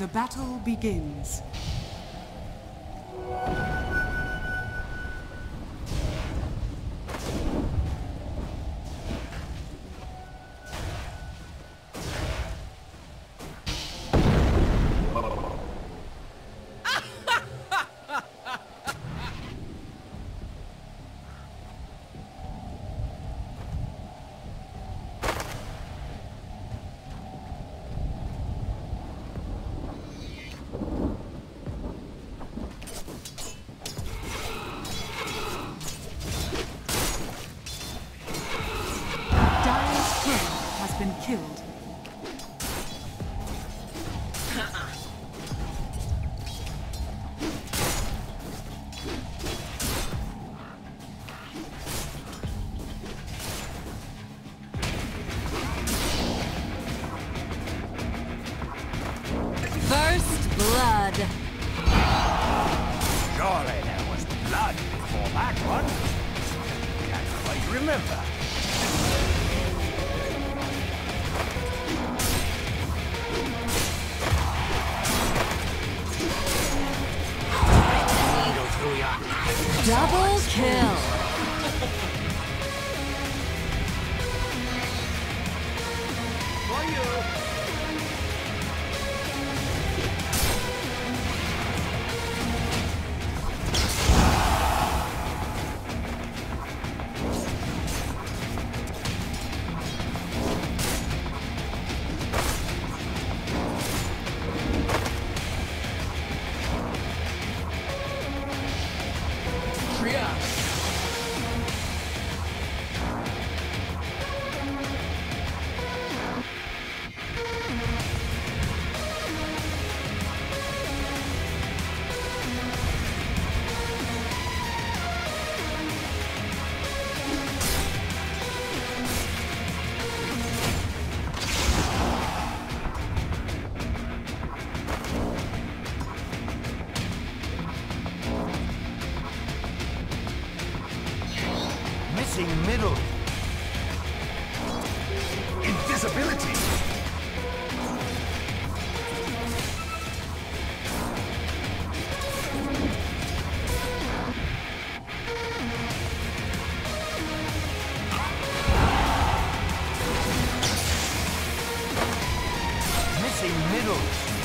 The battle begins. Double kill. Missing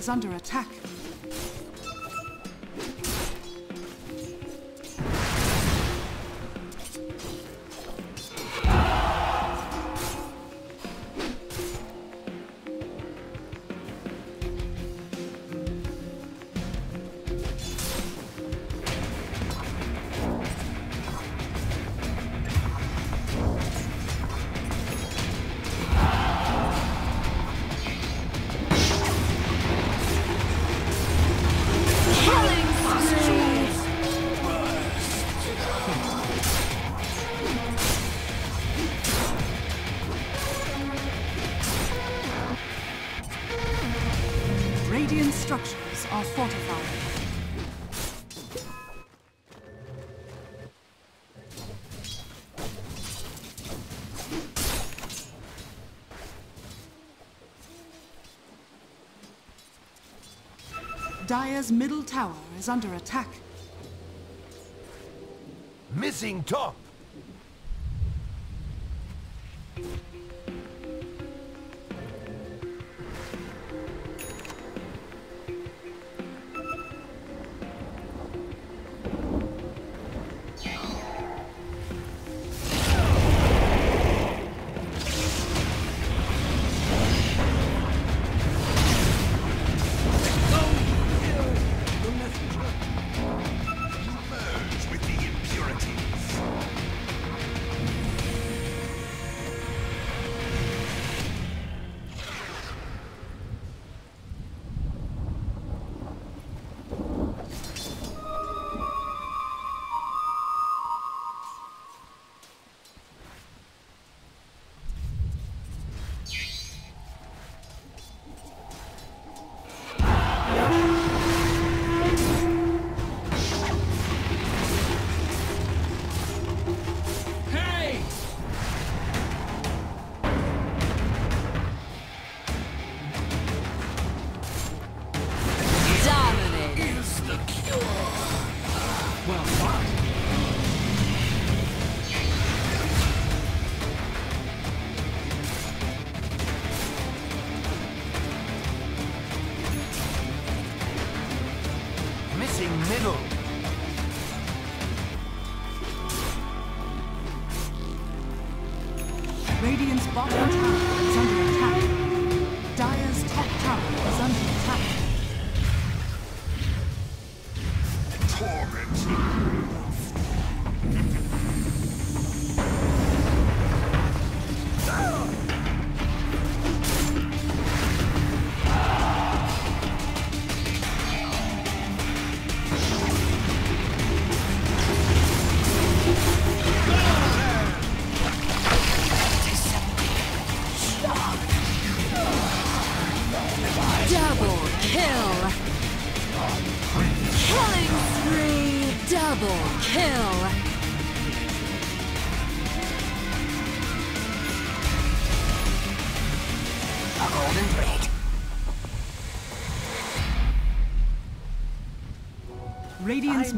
is under attack. Dire's middle tower is under attack. Missing top.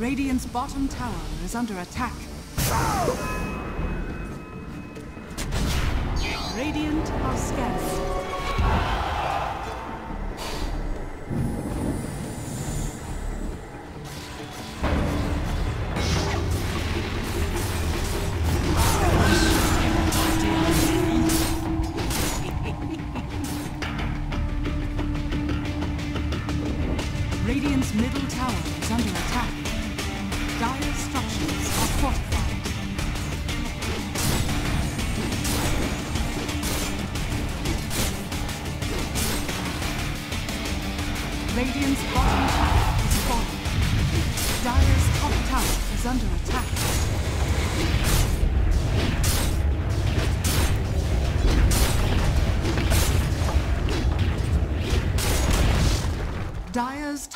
Radiant's bottom tower is under attack. Radiant are scarce.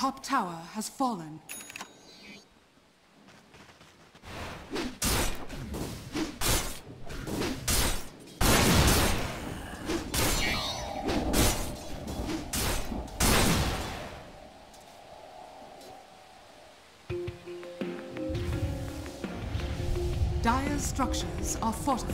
Top tower has fallen. Dire's structures are fortified.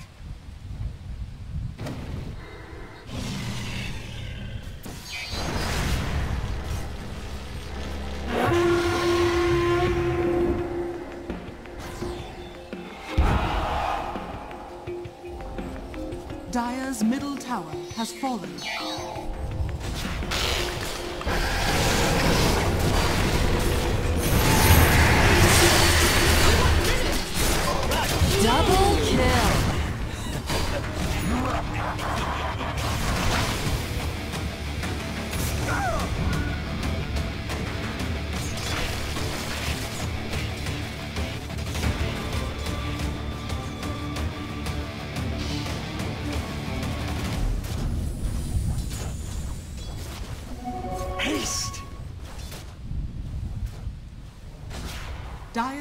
Middle tower has fallen. Double kill.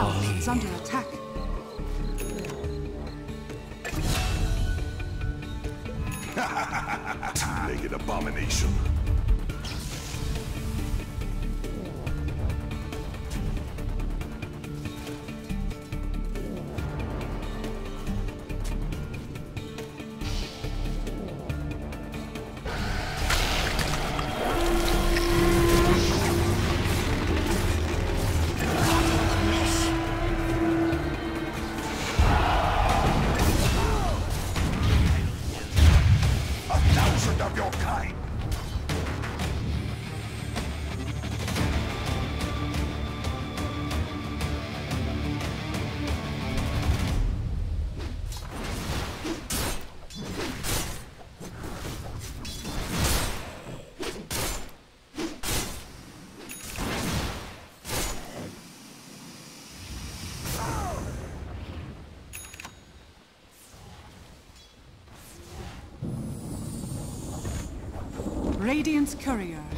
Tower is under attack. Two-legged abomination.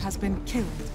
Has been killed.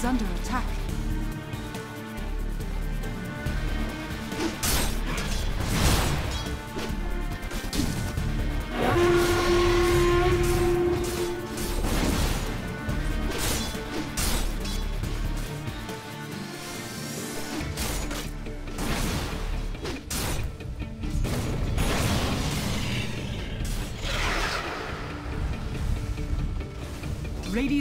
Is under attack.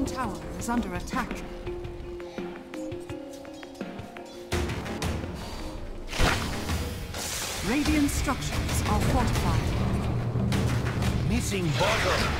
Bottom tower is under attack. Radiant structures are fortified. Missing bottom.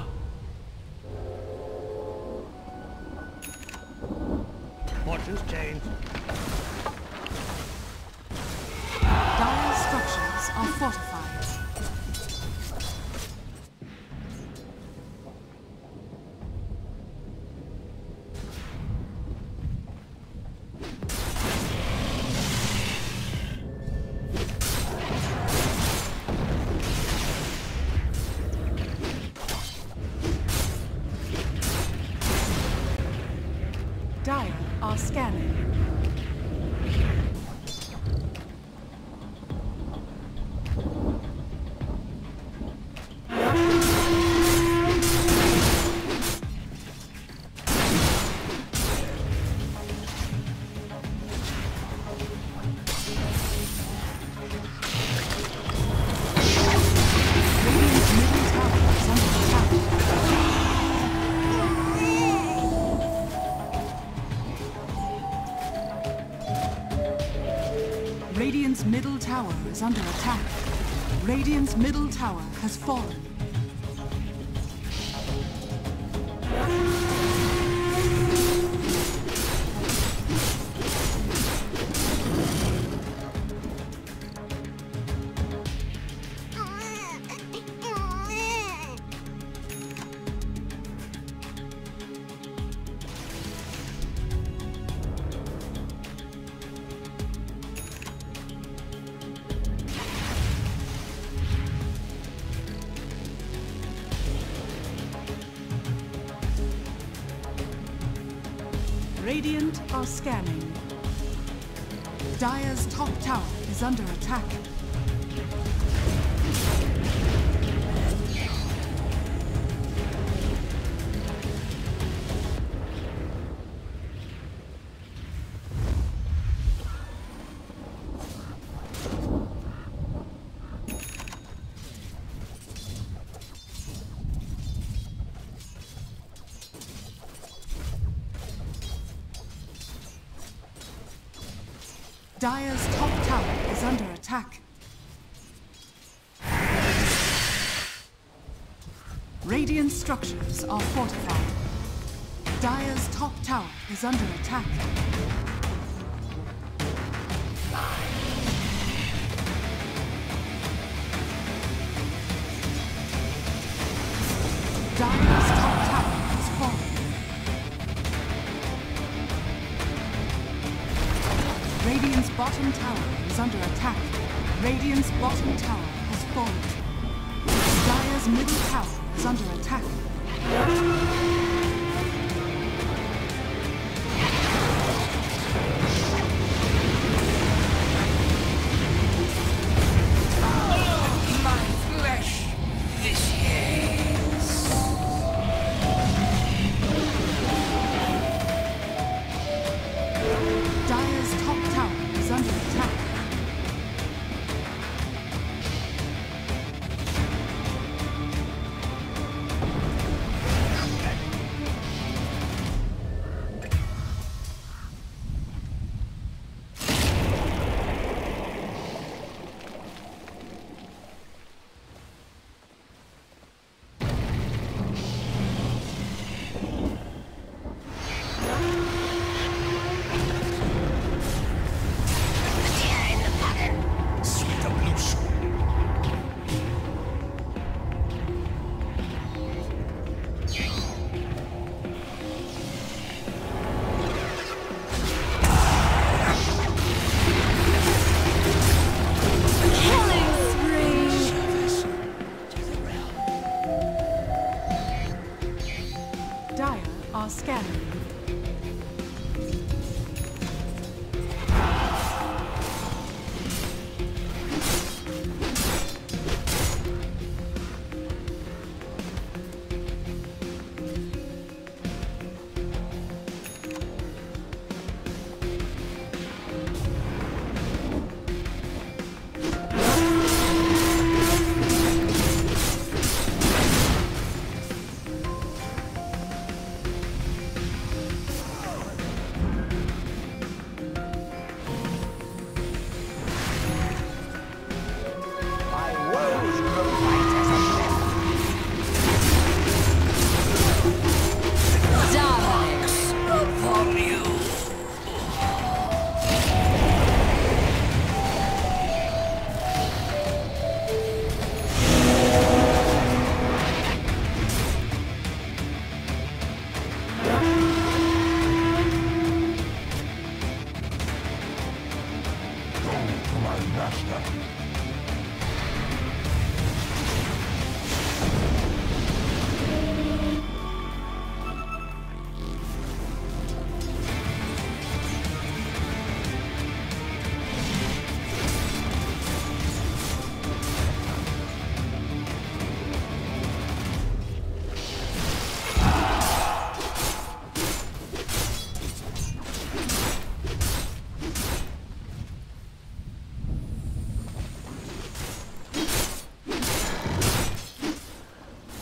Is under attack. Radiant's middle tower has fallen. Radiant are scanning. Dire's top tower is under attack. Structures are fortified. Dire's top tower is under attack. Dire's top tower has fallen. Radiant's bottom tower is under attack. Radiant's bottom tower has fallen. Dire's middle tower is under attack. My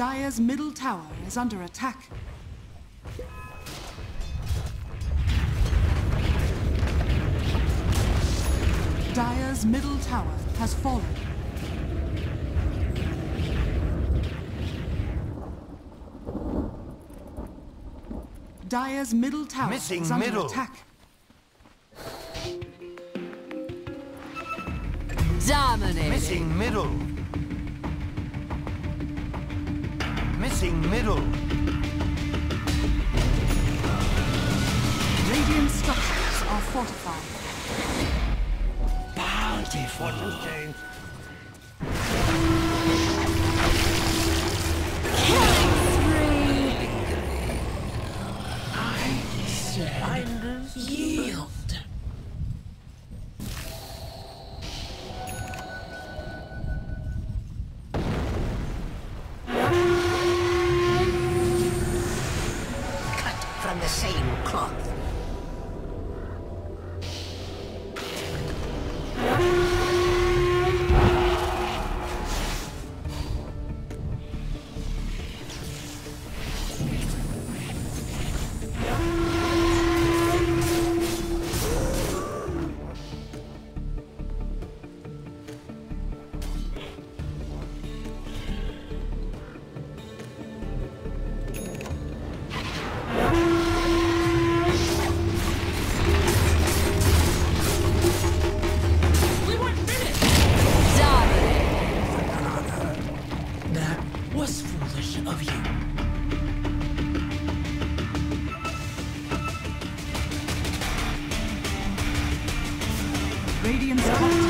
Dire's middle tower is under attack. Dire's middle tower has fallen. Dire's middle tower Missing is under middle. attack. Dominating. Missing middle. Missing middle. Radiant structures are fortified. Bountiful. Killing spree. Yield. cut Radiant's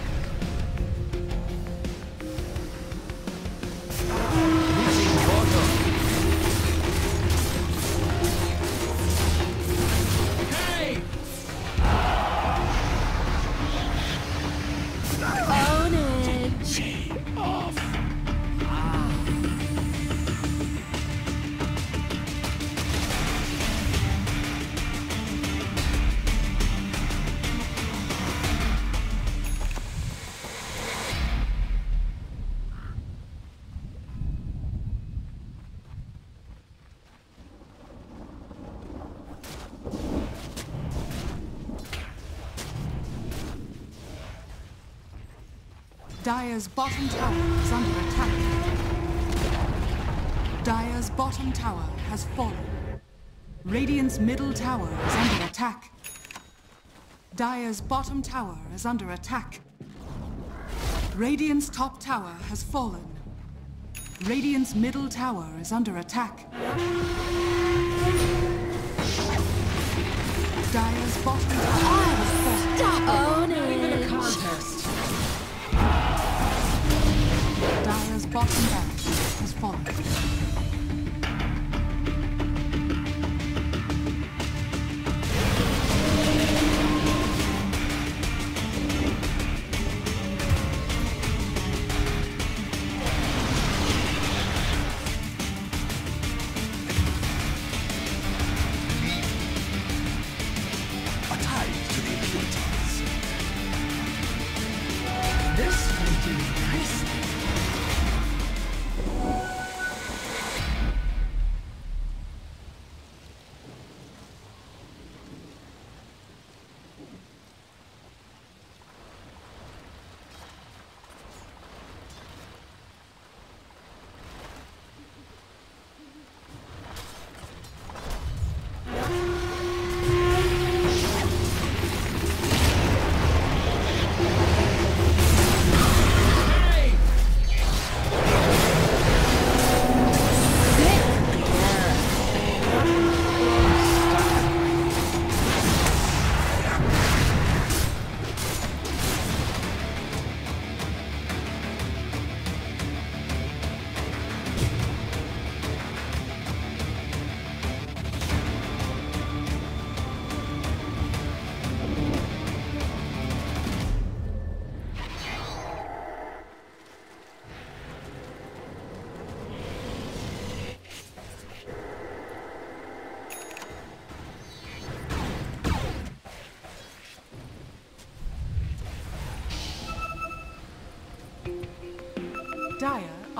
Dire's bottom tower is under attack. Dire's bottom tower has fallen. Radiant's middle tower is under attack. Dire's bottom tower is under attack. Radiant's top tower has fallen. Radiant's middle tower is under attack. Dire's bottom tower has fallen. Ownage! Oh, Dire's bottom barracks has fallen.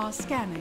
Are scanning.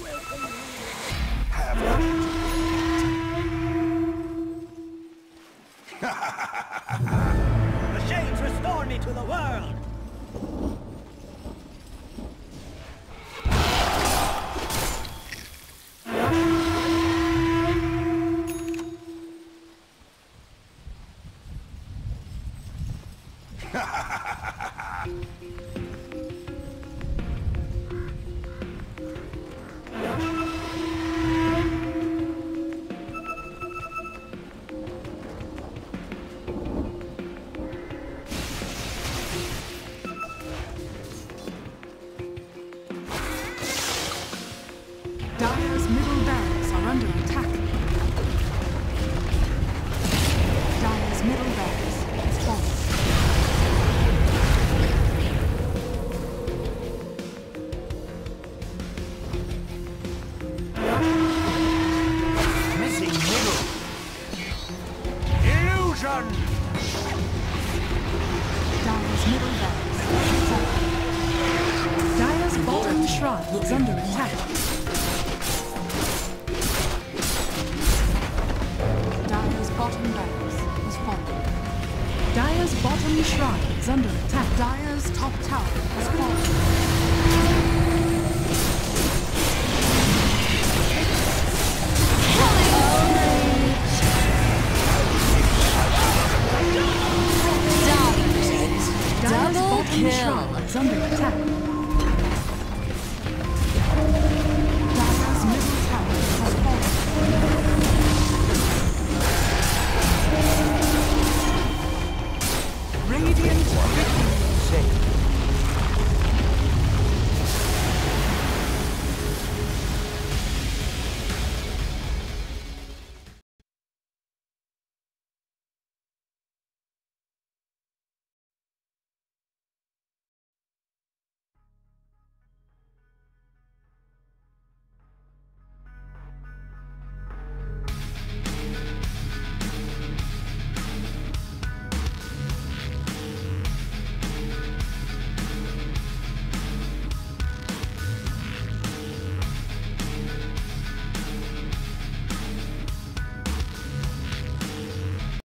Dire's bottom barracks is fallen. Dire's bottom shrine is under attack. Dyer's top tower has fallen. Double